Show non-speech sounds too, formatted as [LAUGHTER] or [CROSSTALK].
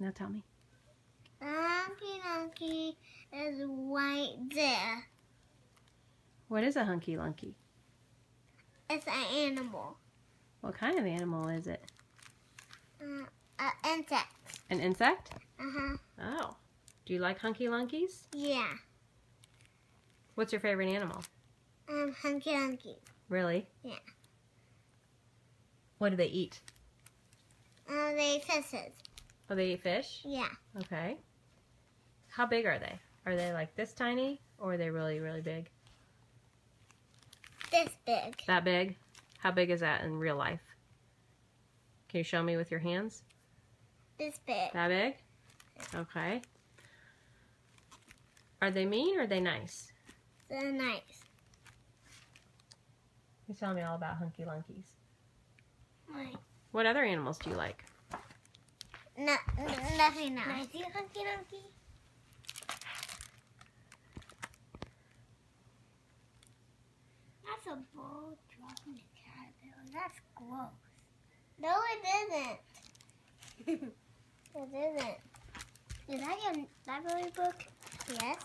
Now tell me. Hunky Lunky is right there. What is a hunky lunky? It's an animal. What kind of animal is it? Uh, an insect. An insect? Uh-huh. Oh. Do you like hunky lunkies? Yeah. What's your favorite animal? Um, Hunky Lunky. Really? Yeah. What do they eat? Uh, they fishes. Oh, they eat fish? Yeah. Okay. How big are they? Are they like this tiny or are they really, really big? This big. That big? How big is that in real life? Can you show me with your hands? This big. That big? Okay. Are they mean or are they nice? They're nice. You tell me all about hunky lunkies. Right. What other animals do you like? No, nothing else. Can I see Hunky Lunky? That's a bull dropping a caterpillar. That's gross. No, it isn't. [LAUGHS] it isn't. Is that your library book? Yes.